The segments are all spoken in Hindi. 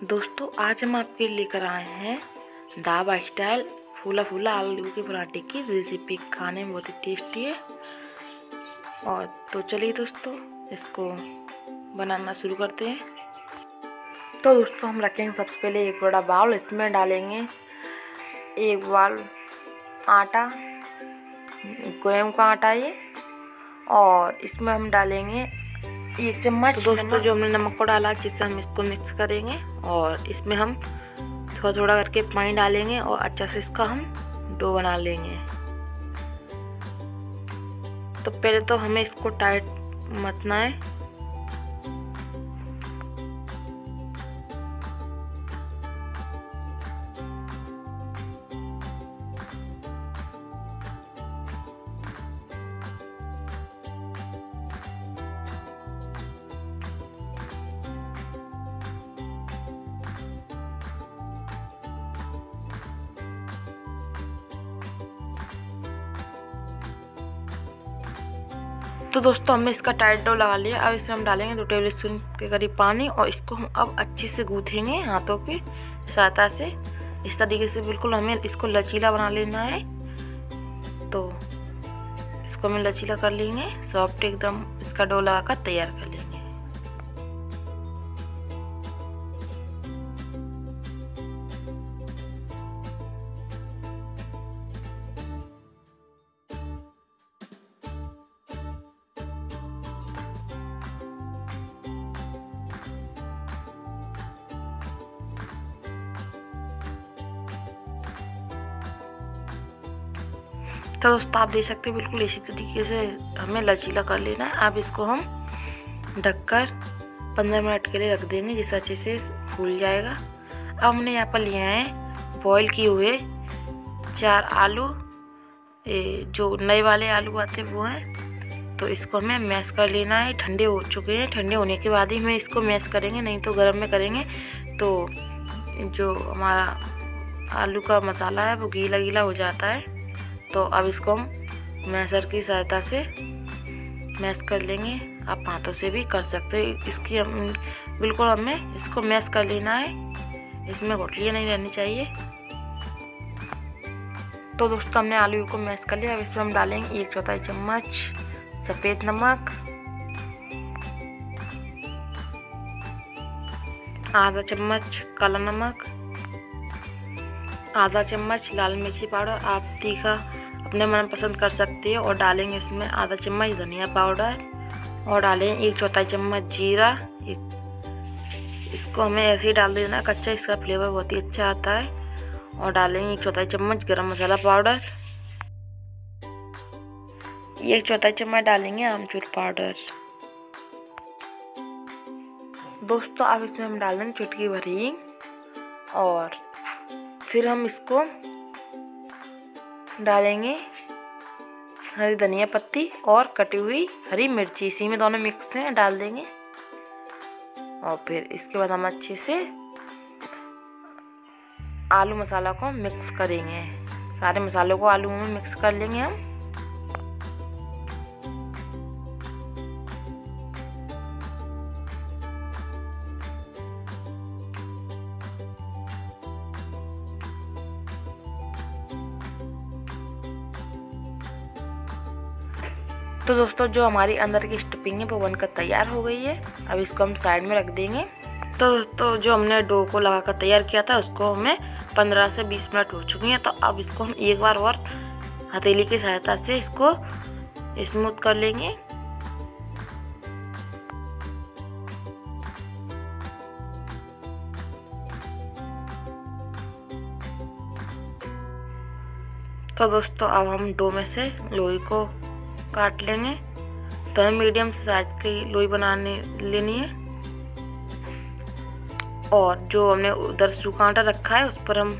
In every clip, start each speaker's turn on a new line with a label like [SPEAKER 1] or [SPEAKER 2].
[SPEAKER 1] दोस्तों, आज हम आपके लिए लेकर आए हैं ढाबा स्टाइल फूला फूला आलू के पराठे की रेसिपी खाने में बहुत ही टेस्टी है। और तो चलिए दोस्तों, इसको बनाना शुरू करते हैं। तो दोस्तों, हम रखेंगे सबसे पहले एक बड़ा बाउल, इसमें डालेंगे एक बाल आटा गेहूँ का आटा ये, और इसमें हम डालेंगे एक चम्मच तो दोस्तों जो हमने नमक को डाला जिससे हम इसको मिक्स करेंगे और इसमें हम थोड़ा थोड़ा करके पानी डालेंगे और अच्छा से इसका हम डो बना लेंगे। तो पहले तो हमें इसको टाइट मतना है। तो दोस्तों हमने इसका टाइट डो लगा लिया। अब इसे हम डालेंगे दो टेबल स्पून के करीब पानी और इसको हम अब अच्छे से गूँथेंगे हाथों की सहायता से। इस तरीके से बिल्कुल हमें इसको लचीला बना लेना है। तो इसको हमें लचीला कर लेंगे। सॉफ्ट एकदम इसका डो लगा कर तैयार कर तो दोस्तों आप देख सकते हो, बिल्कुल इसी तरीके से हमें लचीला कर लेना है। अब इसको हम ढककर पंद्रह मिनट के लिए रख देंगे, जिससे अच्छे से फूल जाएगा। अब हमने यहाँ पर लिया है बॉईल किए हुए चार आलू। जो नए वाले आलू आते हैं, वो हैं। तो इसको हमें मैश कर लेना है। ठंडे हो चुके हैं। ठंडे होने के बाद ही हमें इसको मैश करेंगे, नहीं तो गर्म में करेंगे। तो जो हमारा आलू का मसाला है, वो गीला गीला हो जाता है। तो अब इसको हम मैसर की सहायता से मैश कर लेंगे। आप हाथों से भी कर सकते हो। इसकी हम, बिल्कुल हमें इसको मैश कर लेना है। इसमें घोटलियाँ नहीं रहनी चाहिए। तो दोस्तों, हमने आलू को मैश कर लिया। अब इसमें हम डालेंगे एक चौथाई चम्मच सफ़ेद नमक। आधा चम्मच काला नमक। आधा चम्मच लाल मिर्ची पाउडर। आप तीखा अपने मन पसंद कर सकते हो और डालेंगे इसमें आधा चम्मच धनिया पाउडर और डालेंगे एक चौथाई चम्मच जीरा। एक इसको हमें ऐसे ही डाल देना कच्चा इसका फ्लेवर बहुत ही अच्छा आता है। और डालेंगे एक चौथाई चम्मच गरम मसाला पाउडर। एक चौथाई चम्मच डालेंगे आमचूर पाउडर। दोस्तों, अब इसमें हम डाल देंगे चुटकी भरी। और फिर हम इसको डालेंगे हरी धनिया पत्ती और कटी हुई हरी मिर्ची। इसी में दोनों मिक्स हैं, डाल देंगे। और फिर इसके बाद हम अच्छे से आलू मसाला को मिक्स करेंगे। सारे मसालों को आलू में मिक्स कर लेंगे हम। तो दोस्तों, जो हमारी अंदर की स्टफिंग है, वो बनकर तैयार हो गई है। अब इसको हम साइड में रख देंगे। तो दोस्तों, जो हमने डो को लगा कर तैयार किया था, उसको हमें 15 से 20 मिनट हो चुकी हैं। तो अब इसको हम एक बार और हथेली की सहायता से इसको स्मूथ कर लेंगे। तो दोस्तों, अब हम डो में से लोई को काट लेंगे। तो हमें मीडियम साइज़ की लोई बनाने, लेनी है। और जो हमने उधर सूखा आटा रखा है, उस पर हम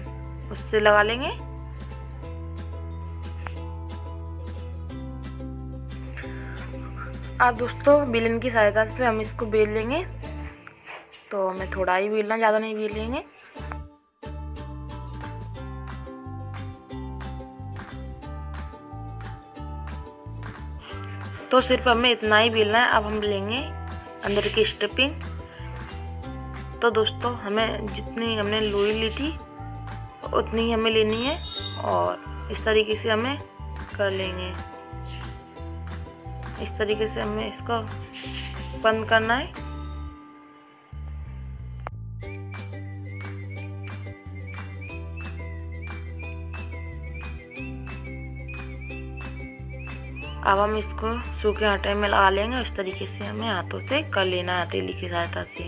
[SPEAKER 1] उससे लगा लेंगे। अब दोस्तों, बेलन की सहायता से हम इसको बेल लेंगे। तो हमें थोड़ा ही बेलना, ज़्यादा नहीं बेल तो सिर्फ़ हमें इतना ही बेलना है। अब हम लेंगे अंदर की स्टपिंग तो दोस्तों, हमें जितनी हमने लोई ली थी, उतनी ही हमें लेनी है और इस तरीके से हमें कर लेंगे। इस तरीके से हमें इसको बंद करना है। अब हम इसको सूखे आटे में लगा लेंगे इस तरीके से हमें हाथों से कर लेना है हथेली की सहायता से।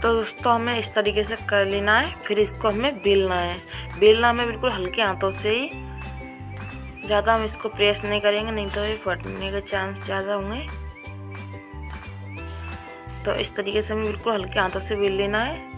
[SPEAKER 1] तो दोस्तों, हमें इस तरीके से कर लेना है, फिर इसको हमें बेलना है। बेलना हमें बिल्कुल हल्के हाथों से ही ज़्यादा हम इसको प्रेस नहीं करेंगे, नहीं तो ये फटने के चांस ज़्यादा होंगे। तो इस तरीके से हमें बिल्कुल हल्के हाथों से बेल लेना है।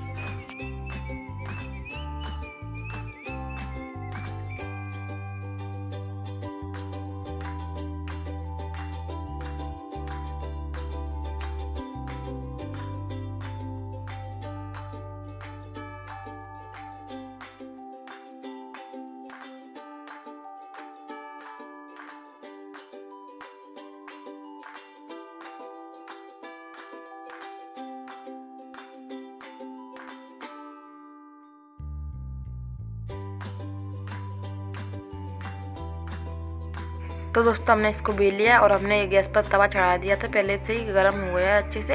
[SPEAKER 1] तो दोस्तों हमने इसको बेल लिया और हमने गैस पर तवा चढ़ा दिया था। पहले से ही गर्म हो गया अच्छे से।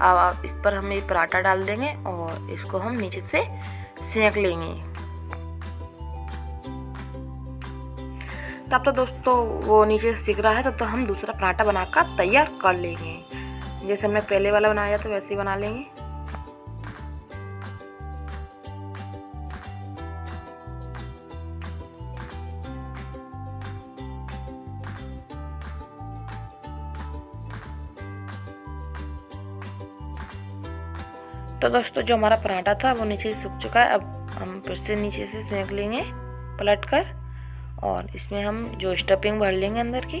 [SPEAKER 1] अब इस पर हम ये पराठा डाल देंगे और इसको हम नीचे से सेंक लेंगे। तब तो दोस्तों वो नीचे सीख रहा है तब तो, तो हम दूसरा पराठा बनाकर तैयार कर लेंगे। जैसे हमने पहले वाला बनाया था वैसे ही बना लेंगे। तो दोस्तों जो हमारा पराठा था, वो नीचे से सूख चुका है। अब हम फिर से नीचे से सेंक लेंगे पलट कर और इसमें हम जो स्टफिंग भर लेंगे अंदर की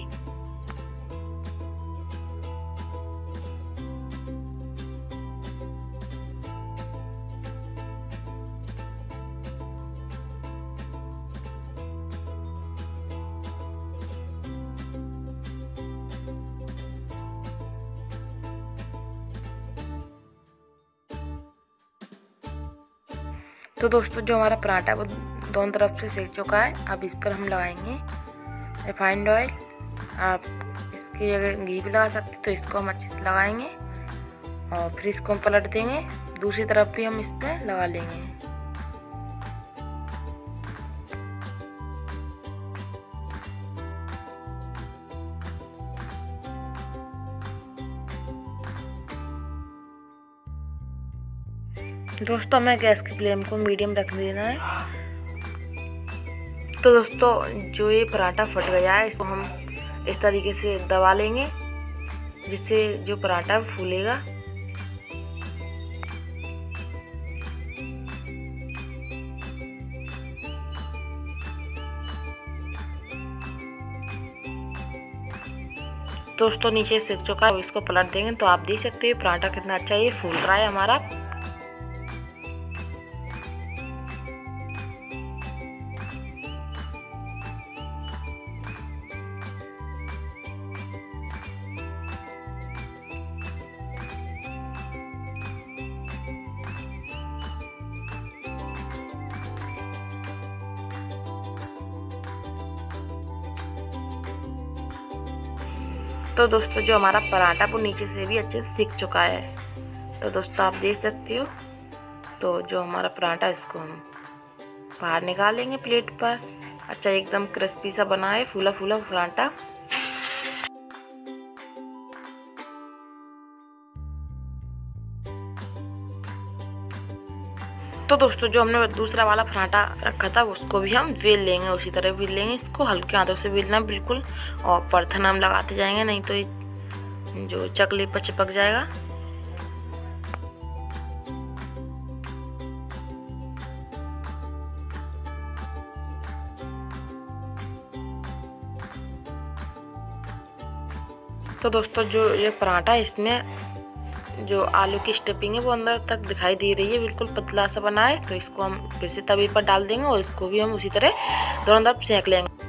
[SPEAKER 1] तो दोस्तों, जो हमारा पराठा है, वो दोनों तरफ़ से सेक चुका है। अब इस पर हम लगाएँगे रिफाइंड ऑयल आप इसकी अगर घी भी लगा सकते तो इसको हम अच्छे से लगाएँगे और फिर इसको हम पलट देंगे। दूसरी तरफ़ भी हम इस पर लगा लेंगे। दोस्तों हमें गैस की फ्लेम को मीडियम रख देना है। तो दोस्तों, जो ये पराठा फट गया है, इसको हम इस तरीके से दबा लेंगे, जिससे जो पराठा फूलेगा। दोस्तों, नीचे सीख चुका है इसको पलट देंगे तो आप देख सकते हो पराठा कितना अच्छा ये फूल रहा है हमारा। तो दोस्तों, जो हमारा पराठा वो नीचे से भी अच्छे से सीख चुका है। तो दोस्तों, आप देख सकते हो। तो जो हमारा पराठा इसको हम बाहर निकालेंगे प्लेट पर। अच्छा एकदम क्रिस्पी सा बना है फूला फूला पराठा। तो दोस्तों, जो हमने दूसरा वाला पराठा रखा था, उसको भी हम बेल लेंगे, उसी तरह बेल लेंगे। इसको हल्के हाथों से बेलना बिल्कुल, और परथन हम लगाते जाएँगे, नहीं तो जो चकली पर चिपक जाएगा। तो दोस्तों, जो ये पराठा इसमें जो आलू की स्टफिंग है, वो अंदर तक दिखाई दे रही है, बिल्कुल पतला सा बना है। तो इसको हम फिर से तवे पर डाल देंगे और इसको भी हम उसी तरह दोनों तरफ़ सेक लेंगे।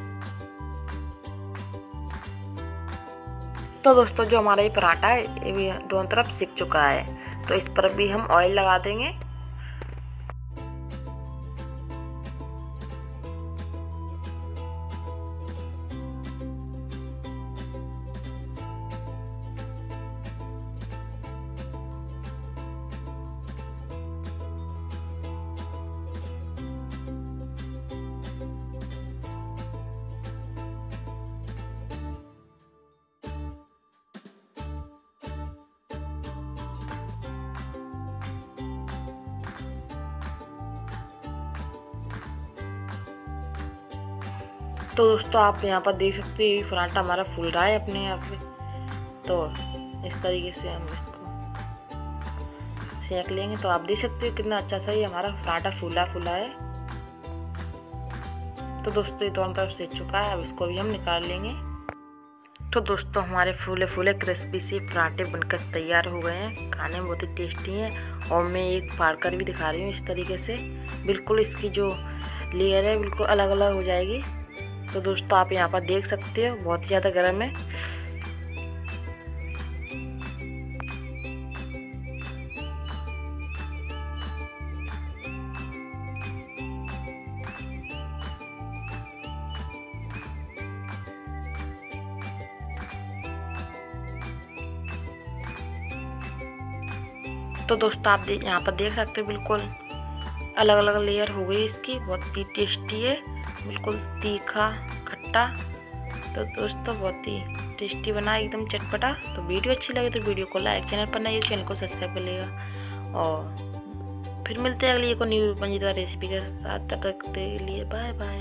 [SPEAKER 1] तो दोस्तों, जो हमारा ये पराठा है, ये भी दोनों तरफ़ सीख चुका है। तो इस पर भी हम ऑयल लगा देंगे। तो दोस्तों, आप यहाँ पर देख सकते हो पराठा हमारा फूल रहा है अपने आप में तो इस तरीके से हम इसको सेक लेंगे। तो आप देख सकते हो कितना अच्छा सा ये हमारा पराठा फूला फूला है। तो दोस्तों, ये दोनों तरफ़ सेक चुका है, अब इसको भी हम निकाल लेंगे। तो दोस्तों, हमारे फूले फूले क्रिस्पी से पराठे बनकर तैयार हो गए हैं। खाने में बहुत ही टेस्टी हैं और मैं एक फाड़ कर भी दिखा रही हूँ इस तरीके से। बिल्कुल इसकी जो लेयर है, बिल्कुल अलग अलग हो जाएगी। तो दोस्तों, आप यहाँ पर देख सकते हो, बहुत ही ज़्यादा गर्म है। तो दोस्तों, आप यहाँ पर देख सकते हो, बिल्कुल अलग अलग लेयर हो गई इसकी, बहुत ही टेस्टी है। बिल्कुल तीखा, खट्टा। तो दोस्तों, बहुत ही टेस्टी बना, एकदम चटपटा। तो वीडियो अच्छी लगे तो वीडियो को लाइक चैनल पर नहीं चैनल को सब्सक्राइब कर लेगा। और फिर मिलते हैं अगली एक न्यू मज़ेदार रेसिपी के साथ। तब तक के लिए बाय बाय